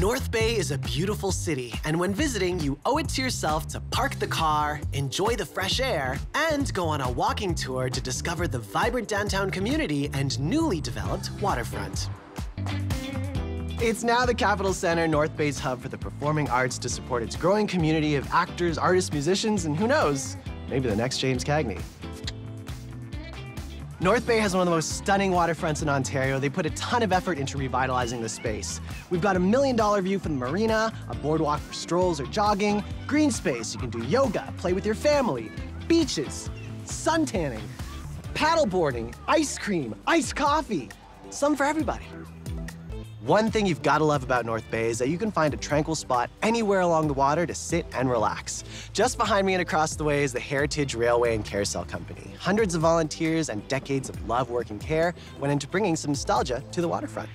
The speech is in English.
North Bay is a beautiful city, and when visiting, you owe it to yourself to park the car, enjoy the fresh air, and go on a walking tour to discover the vibrant downtown community and newly developed waterfront. It's now the Capitol Center, North Bay's hub for the performing arts to support its growing community of actors, artists, musicians, and who knows, maybe the next James Cagney. North Bay has one of the most stunning waterfronts in Ontario. They put a ton of effort into revitalizing the space. We've got a million dollar view from the marina, a boardwalk for strolls or jogging, green space, you can do yoga, play with your family, beaches, sun tanning, paddleboarding, ice cream, iced coffee. Some for everybody. One thing you've got to love about North Bay is that you can find a tranquil spot anywhere along the water to sit and relax. Just behind me and across the way is the Heritage Railway and Carousel Company. Hundreds of volunteers and decades of love, work, and care went into bringing some nostalgia to the waterfront.